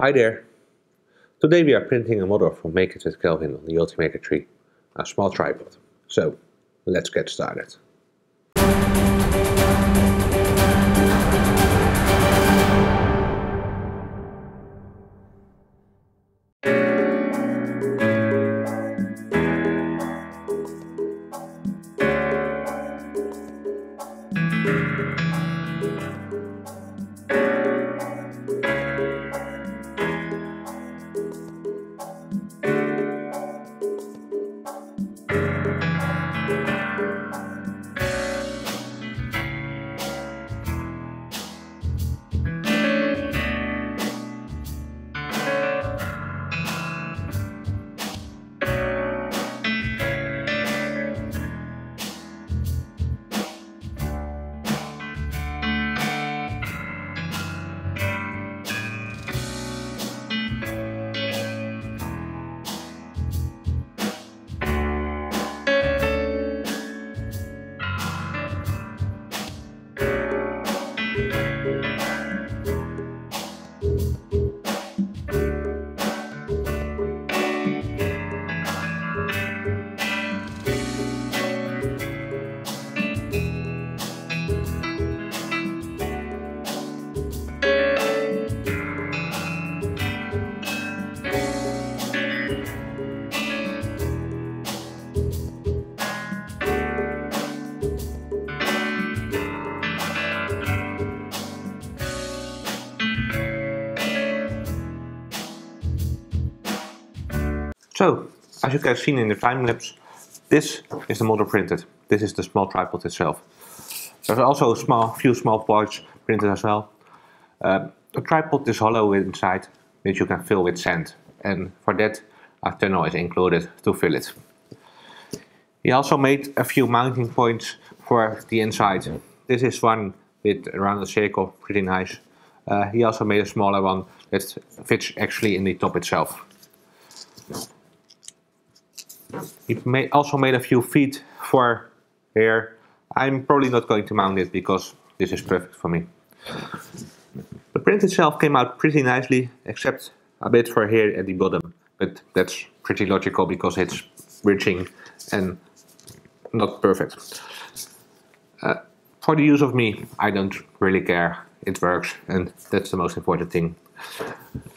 Hi there! Today we are printing a model from Make It with Calvin on the Ultimaker 3, a small tripod. So, let's get started. So, as you can see in the time lapse, this is the model printed. This is the small tripod itself. There's also a small, few small parts printed as well. Uh, the tripod is hollow inside, which you can fill with sand. And for that, a tunnel is included to fill it. He also made a few mounting points for the inside. This is one with around a circle, pretty nice. Uh, he also made a smaller one that fits actually in the top itself. He may also made a few feet for here. I'm probably not going to mount it because this is perfect for me. The print itself came out pretty nicely, except a bit for here at the bottom. But that's pretty logical because it's bridging and not perfect. Uh, for the use of me, I don't really care. It works and that's the most important thing.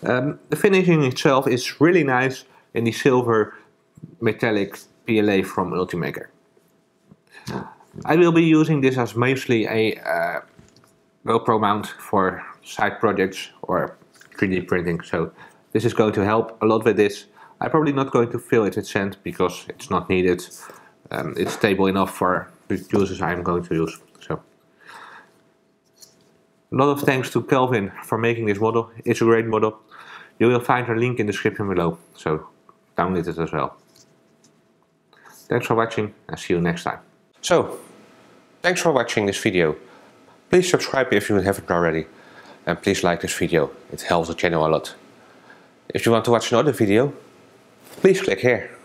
Um, the finishing itself is really nice in the silver metallic PLA from Ultimaker. I will be using this as mostly a uh, GoPro mount for side projects or 3D printing, so this is going to help a lot with this. I'm probably not going to fill it with sand because it's not needed. Um, it's stable enough for the uses I'm going to use. So, a lot of thanks to Calvin for making this model. It's a great model. You will find a link in the description below, so download it as well. Thanks for watching and see you next time. So, thanks for watching this video. Please subscribe if you haven't already. And please like this video, it helps the channel a lot. If you want to watch another video, please click here.